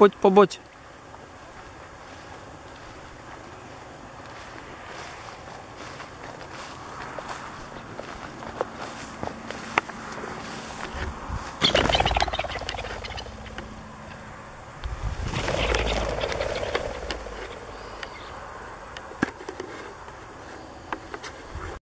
poď, poboď.